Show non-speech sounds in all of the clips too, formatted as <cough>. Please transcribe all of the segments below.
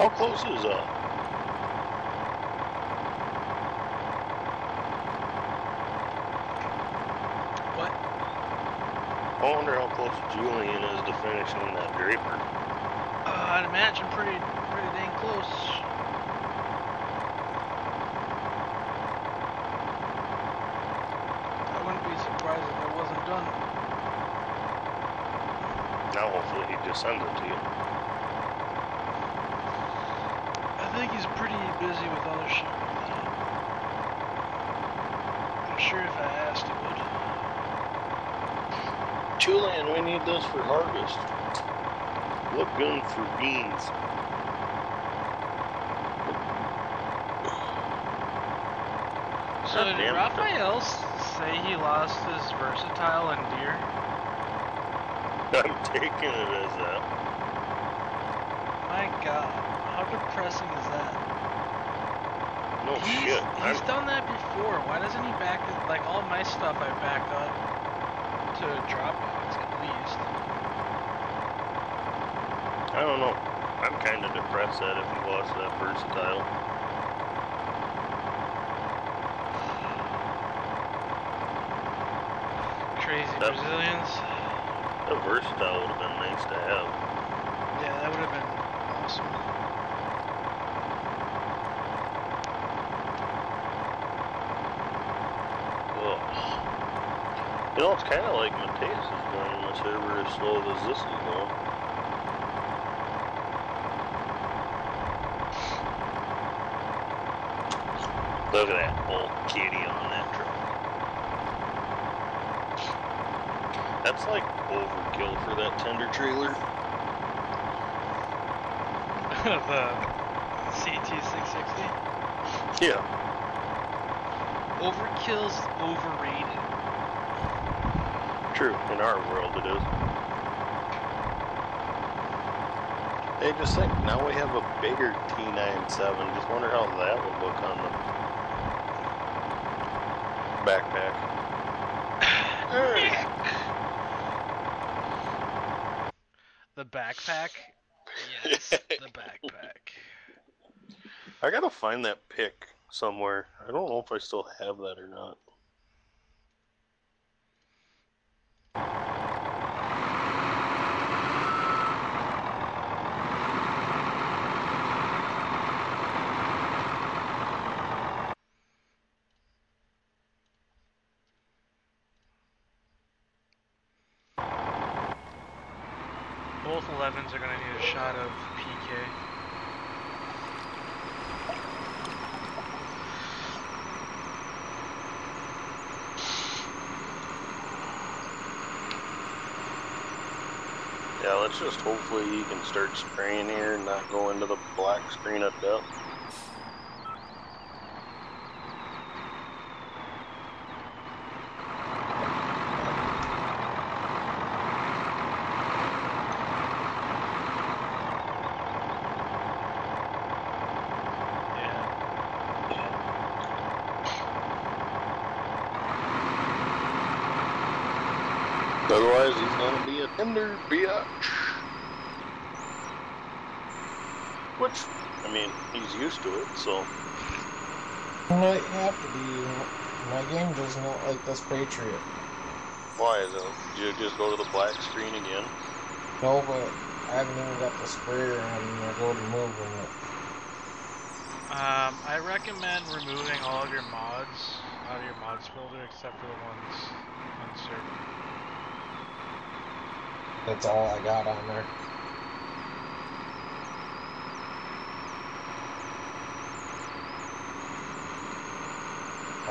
How close is uh? What? I wonder how close Julian is to finishing that Draper. Uh, I'd imagine pretty, pretty dang close. I wouldn't be surprised if it wasn't done. Now hopefully he just sends it to you. I think he's pretty busy with other shit. I'm sure if I asked, he would. Julian, we need this for harvest. Look good for beans. So God did. Raphael say he lost his versatile and deer? <laughs> I'm taking it as that. My god, how depressing is that? No he's, shit. he's I'm, done that before. Why doesn't he back it? Like all my stuff, I back up to Dropbox at least. I don't know. I'm kind of depressed that if he lost that versatile. Crazy That- Brazilians. That versatile would have been nice to have. Yeah, that would have been awesome. You know, it's kind of like Mateus is joining the server as slow as this is going. Look at that old kitty on that truck. That's like overkill for that tender trailer. the uh, CT660. Yeah. Overkill's overrated. True, in our world it is. Hey, just think, now we have a bigger T97. Just wonder how that would look on the backpack. <sighs> The backpack. Yes, <laughs> the backpack. I gotta find that pick somewhere. I don't know if I still have that or not. Both 11s are gonna need a shot of PK. Yeah, let's just hopefully you can start spraying here and not go into the black screen of death. Yeah. Otherwise, he's gonna be a tender bitch. Which, I mean, he's used to it, so. Might have to be. My game does not like this Patriot. Why is it? Did you just go to the black screen again? No, but I haven't even got the sprayer on my go to move in it. Um, I recommend removing all of your mods out of your mods folder except for the ones on server. That's all I got on there.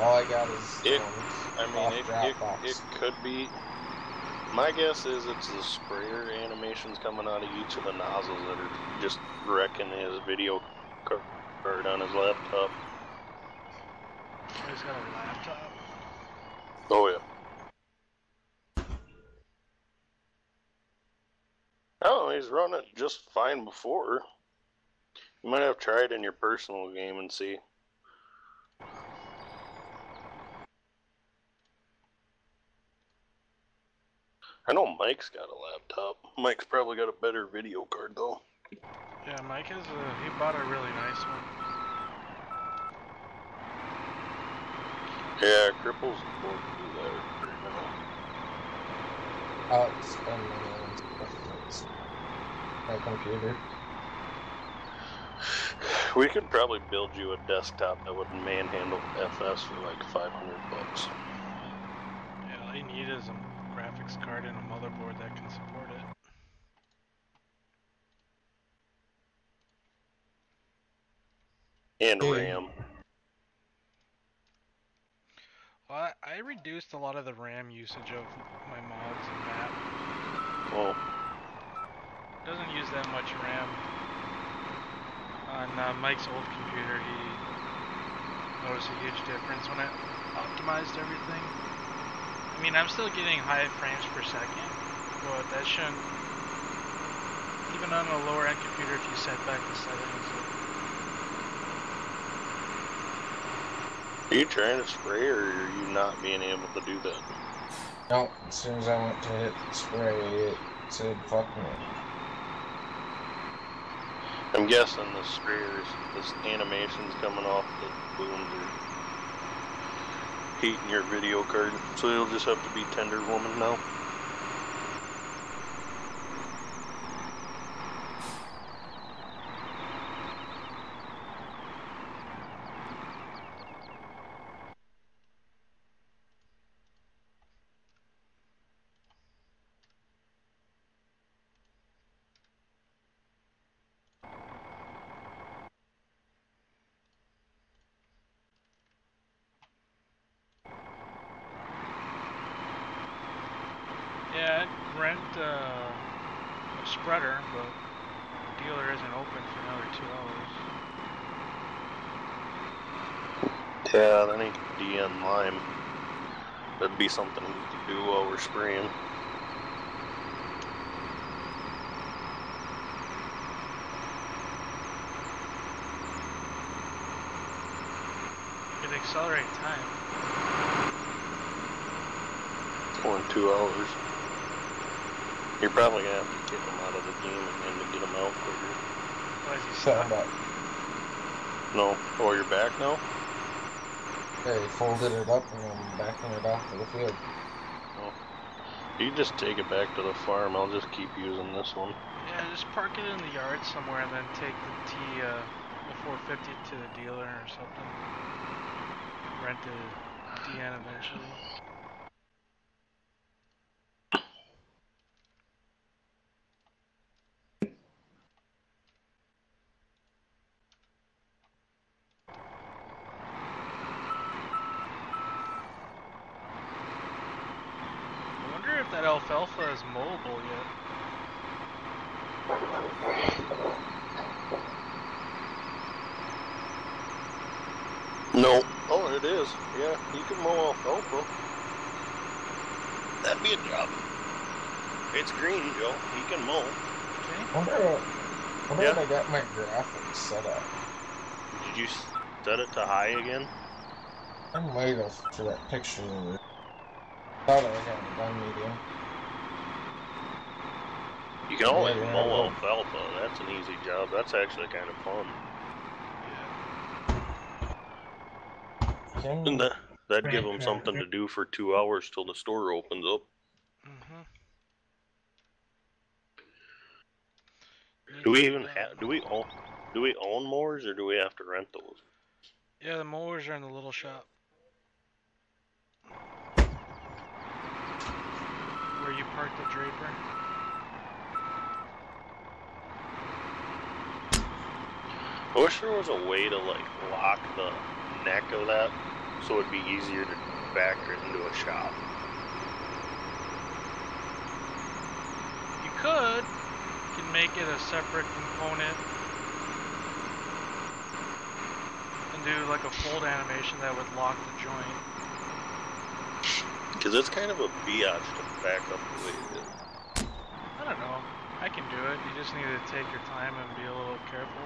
All I got is It- um, I mean, it, it, it could be. My guess is it's the sprayer animations coming out of each of the nozzles that are just wrecking his video card on his laptop. Oh, he's got a laptop. Oh, yeah. Oh, he's running just fine before. You might have tried in your personal game and see. I know Mike's got a laptop. Mike's probably got a better video card though. Yeah, Mike has a. He bought a really nice one. Yeah, cripples afford to do that right now. I'll spend money on stuff that's my computer. <sighs> We could probably build you a desktop that would manhandle FS for like 500 bucks. Yeah, all you need is a graphics card and a motherboard that can support it. And RAM. Well, I, I reduced a lot of the RAM usage of my mods and map. Oh, Doesn't use that much RAM. On uh, Mike's old computer, he noticed a huge difference when it optimized everything. I mean, I'm still getting high frames per second, but that shouldn't. Even on a lower end computer, if you set back the settings, it, are you trying to spray or are you not being able to do that? No, as soon as I went to hit spray, it said fuck me. I'm guessing the sprayers, this animation's coming off the booms are heating your video card, so you'll just have to be Tender Woman now. yeah, I'd rent uh, a spreader, but the dealer isn't open for another two hours. Yeah, could DN Lime. That'd be something we could do while we're spraying. It'd accelerate time. Or in two hours. You're probably gonna have to kick him out of the game again to get him out quicker. Why is he So stuck? but No. Oh, you're back now? they folded it up and I'm backing it off to the field. You just take it back to the farm. I'll just keep using this one. Yeah, just park it in the yard somewhere and then take the T, uh, the 450 to the dealer or something. Rent a DN eventually. I wonder if that alfalfa is mowable yet. No. Oh, it is. Yeah, you can mow alfalfa. That'd be a job. It's green, Joe. He can mow. Okay. wonder, wonder Yeah. when I got my graphics set up. Did you set it to high again? I might have for that picture. I Thought I got it done medium. You can always Yeah, yeah, mow alfalfa. That's an easy job. That's actually kind of fun. And that, that'd give them something to do for two hours till the store opens up. Mm-hmm. Do we even have? Do we own? Do we own mowers or do we have to rent those? Yeah, the mowers are in the little shop. Where you parked the Draper. I wish there was a way to like lock the neck of that so it'd be easier to back it into a shop. You could. You can make it a separate component. And do like a fold animation that would lock the joint. Because it's kind of a biatch to back up the way it is. I don't know. I can do it. You just need to take your time and be a little careful.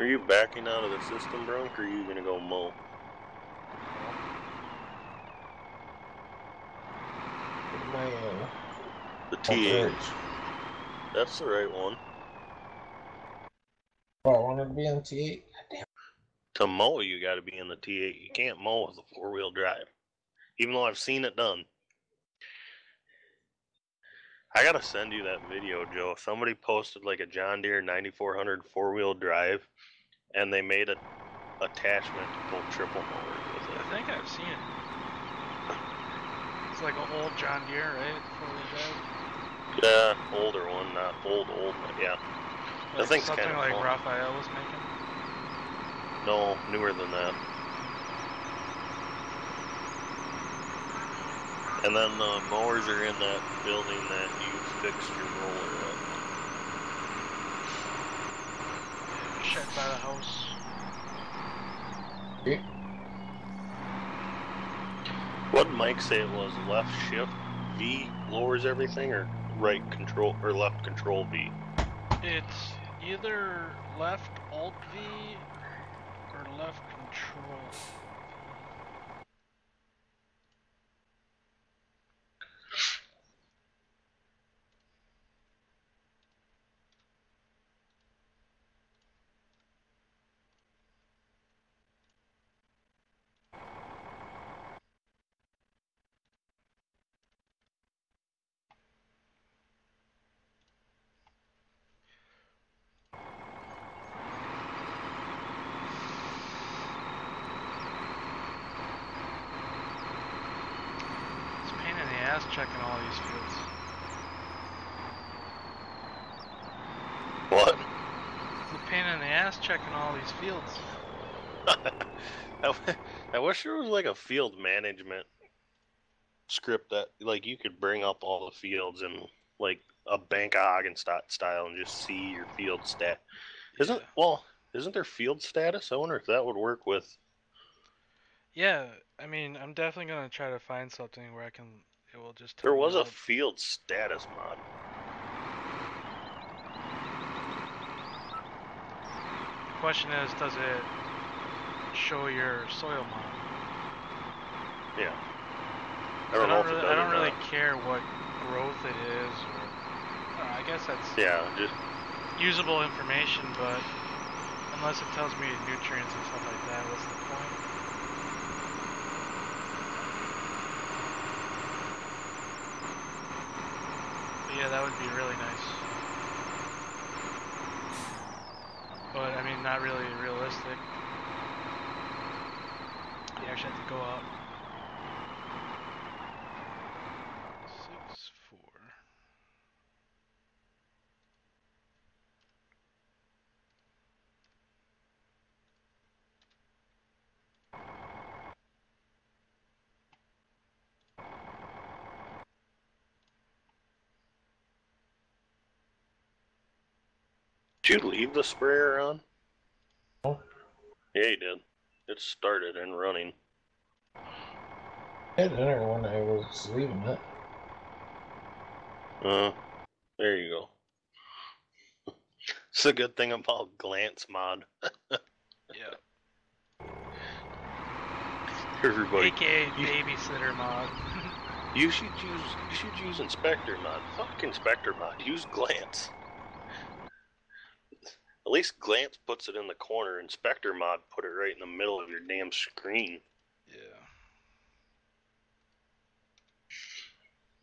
Are you backing out of the system, Bronk, or are you gonna go mow? my uh, The T8. That's the right one. Oh, I wanted to be on T8. Goddamn. To mow, you got to be in the T8. You can't mow with a four wheel drive, even though I've seen it done. I gotta send you that video, Joe. Somebody posted like a John Deere 9400 four wheel drive, and they made a attachment to pull triple mowers with it. I think I've seen it. It's like an old John Deere, right? Yeah, older one, not old, old, but yeah. Like thing's something kinda like cool. Raphael was making. No, newer than that. And then the mowers are in that building that you fixed your roller at. Shed by the house. Okay. What did Mike say it was? Left shift V lowers everything, or right control or left control V? It's either left Alt V or left Control. It's a pain in the ass checking all these fields. What? It's a pain in the ass checking all these fields. <laughs> I wish there was like a field management script that like you could bring up all the fields in like a bank of Hagenstedt style and just see your field stat. Isn't Yeah. well? Isn't there field status? I wonder if that would work with. Yeah, I mean, I'm definitely gonna try to find something where I can. It will just. There was a field status mod. Question is, does it show your soil mod? Yeah. I I don't, don't, really, I don't really care what growth it is, or uh, I guess that's Yeah, just usable information, but unless it tells me nutrients and stuff like that, what's the point? But yeah, that would be really nice. But I mean, not really realistic. You actually have to go out. Six four. Did you leave the sprayer on? No. Yeah, you did. It started and running. I had dinner when I was leaving it. Uh, there you go. <laughs> It's a good thing about Glance mod. <laughs> Yeah. Everybody, AKA you- babysitter mod. <laughs> you should use you should use Inspector mod. Fuck Inspector mod. Use Glance. At least Glance puts it in the corner. Inspector mod put it right in the middle of your damn screen. yeah.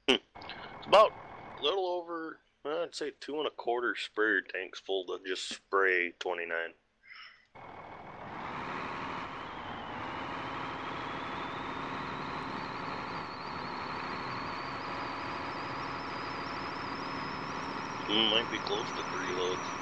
It's about a little over, I'd say two and a quarter sprayer tanks full to just spray 29. Mm, might be close to three loads.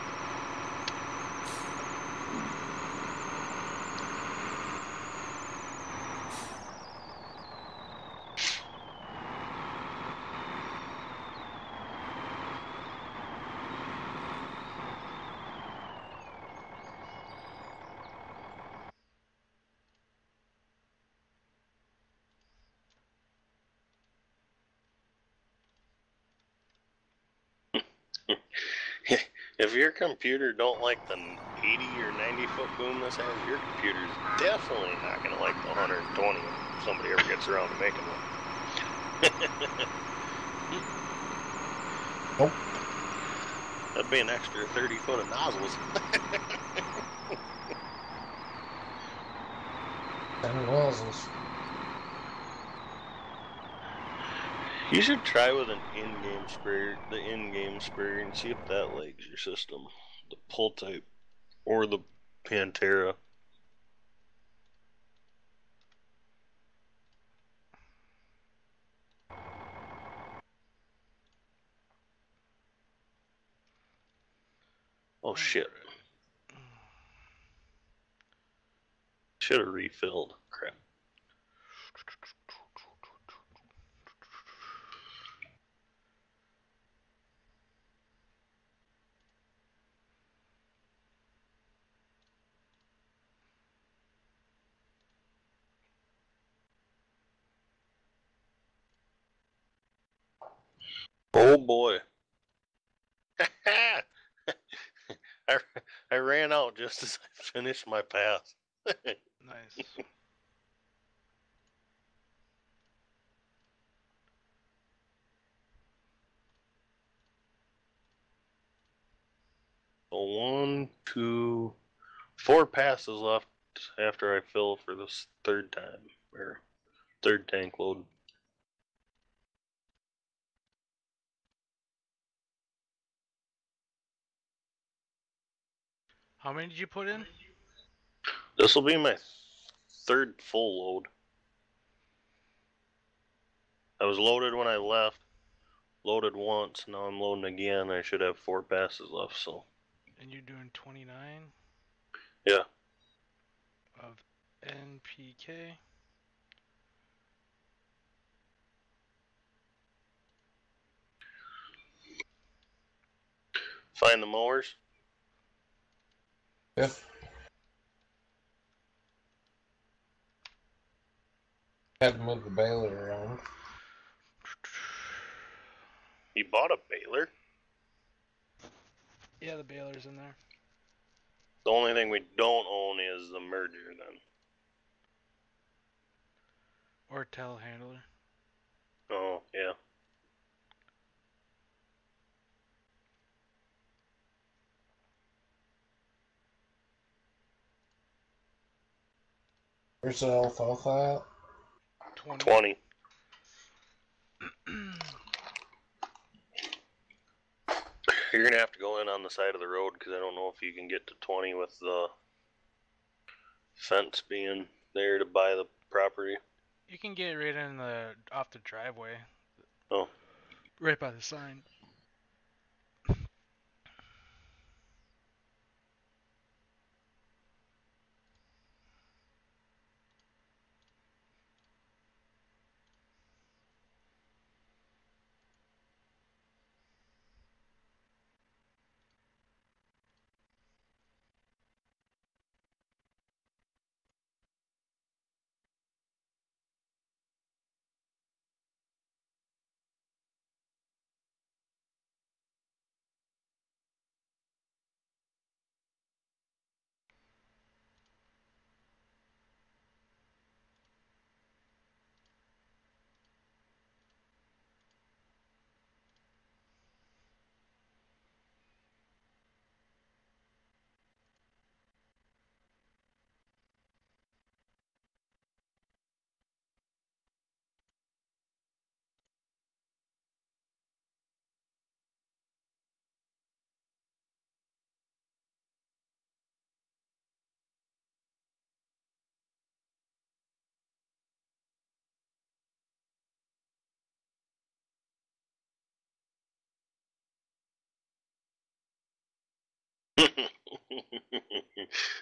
If your computer don't like the 80 or 90 foot boom this has, your computer's definitely not going to like the 120 if somebody ever gets around to making one. <laughs> Nope. That'd be an extra 30 foot of nozzles. <laughs> Ten nozzles. You should try with an in-game sprayer, the in-game sprayer, and see if that legs your system. The pull type or the Pantera. Oh shit! Should have refilled. Oh boy. <laughs> <laughs> I, I ran out just as I finished my pass. <laughs> Nice. So one, two, four passes left after I fill for this third time or third tank load. How many did you put in? This will be my third full load. I was loaded when I left, loaded once, now I'm loading again. I should have four passes left, so And you're doing 29 yeah. of NPK. Find the mowers. Yep. Had to move the baler around. You bought a baler. Yeah, the baler's in there. The only thing we don't own is the merger then. Or telehandler. Oh, yeah. Where's the alfalfa 20. 20. <clears throat> You're gonna have to go in on the side of the road because I don't know if you can get to 20 with the fence being there to buy the property. You can get right in the off the driveway. Oh. Right by the sign.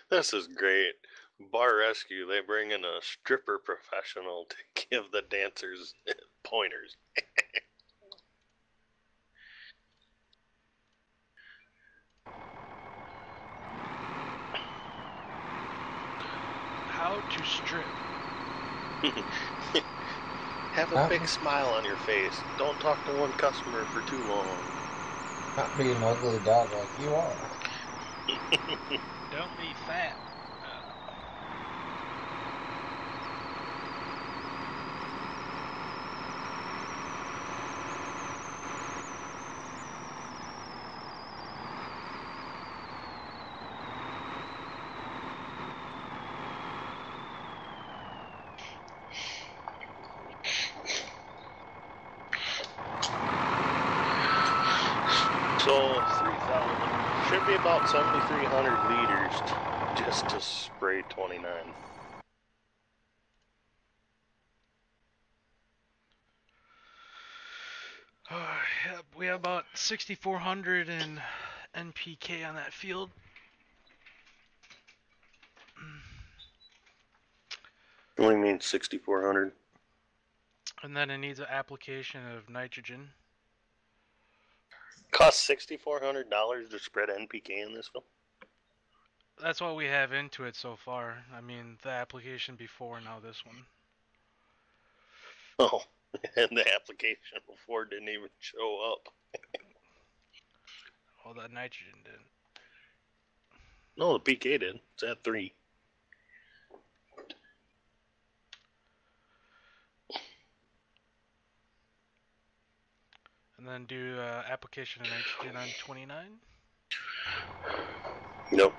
This is great. Bar Rescue, they bring in a stripper professional to <laughs> give the dancers <laughs> pointers. How to strip. <laughs> Have a big smile on your face. Don't talk to one customer for too long. Not being an ugly dog like you are. Don't be fat. Should be about 7,300 liters t- just to spray 29. Uh, oh, yeah, we have about 6,400 in NPK on that field. What do you mean 6,400? And then it needs an application of nitrogen. Cost $6,400 to spread NPK in this film? That's what we have into it so far. I mean, the application before, now this one. Oh, <laughs> and the application before didn't even show up. Well, that nitrogen didn't. No, the PK did. It's at 3. And then do uh, application of nitrogen on 29. Nope.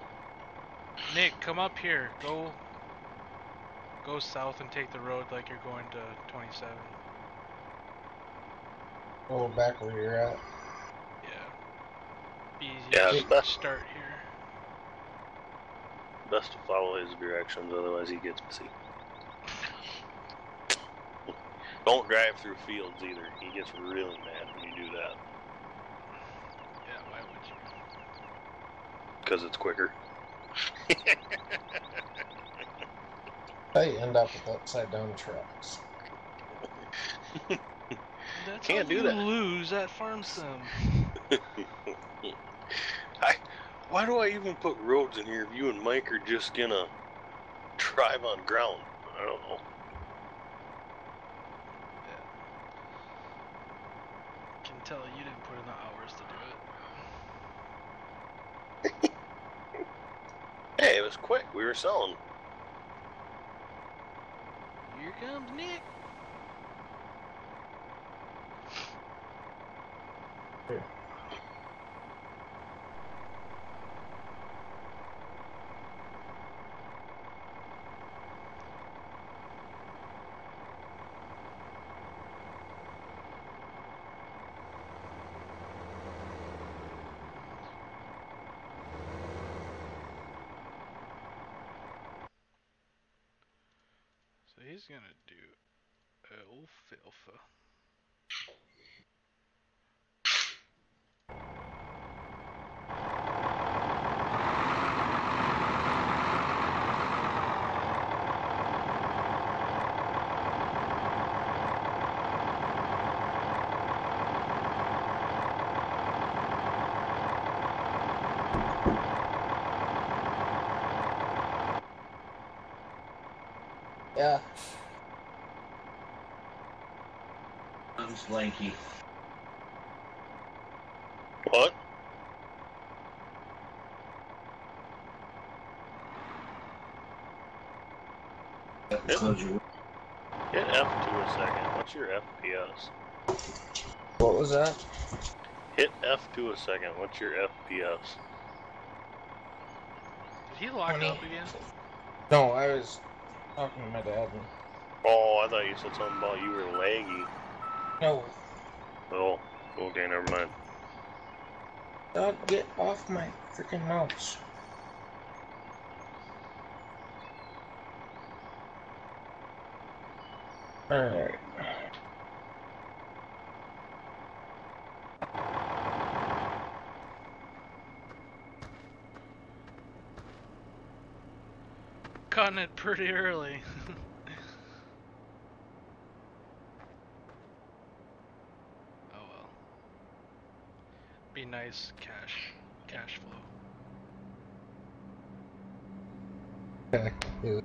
Nick, come up here. Go. Go south and take the road like you're going to 27. Go back where you're at. Yeah. Be easy Yeah, to best- start here. Best to follow his directions, otherwise he gets busy. <laughs> Don't drive through fields either. He gets really mad when you do that Yeah, why would you? because it's quicker. <laughs> They end up with upside down trucks. <laughs> That's Can't how do you that. lose at farm sim. <laughs> I, why do I even put roads in here if you and Mike are just gonna drive on ground? I don't know. Tell you didn't put in the hours to do it. <laughs> Hey, it was quick. We were selling. Here comes Nick. He's gonna do alfalfa. Yeah. I'm lanky. What? Yep. Close your Hit F2 a second. What's your FPS? What was that? Hit F2 a second. What's your FPS? Did he lock Twenty. Oh, up again? No, I was Oh, talking to my dad. Oh, I thought you said something about you were laggy. no, Oh, okay, never mind. dog, get off my freaking mouse. Alright. Cutting it pretty early. <laughs> oh well. Be nice cash cash flow. Okay.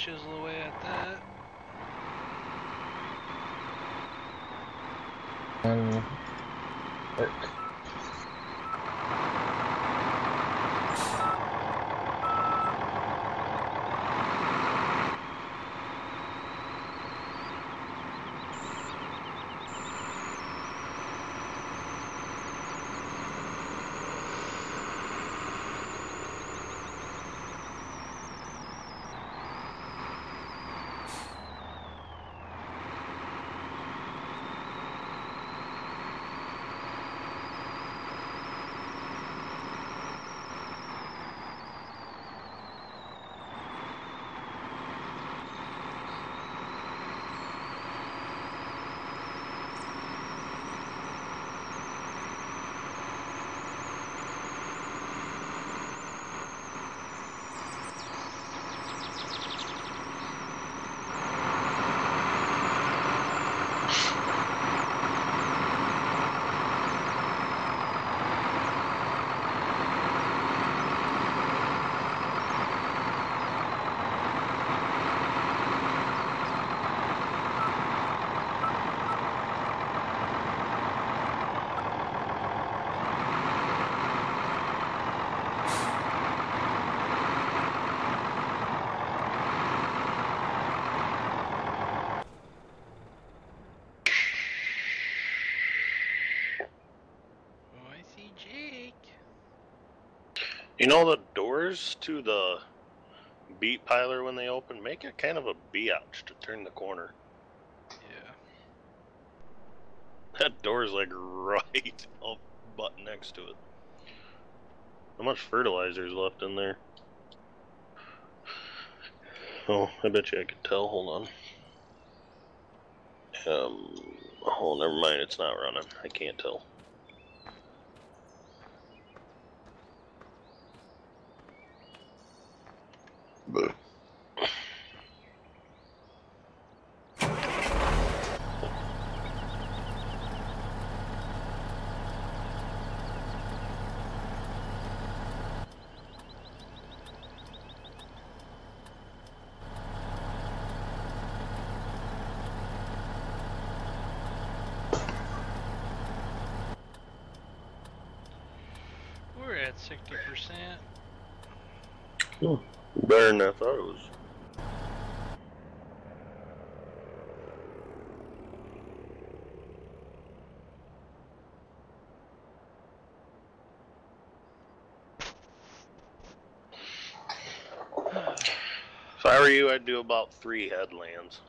Chisel away at that. And work. You know the doors to the beet piler when they open make it kind of a ouch to turn the corner. Yeah. That door's like <laughs> right up button next to it. How much fertilizer is left in there? Oh, I bet you I could tell. Hold on. Um, oh, never mind. It's not running. I can't tell. But We're at 60%. better than I thought it was. <sighs> If I were you, I'd do about three headlands.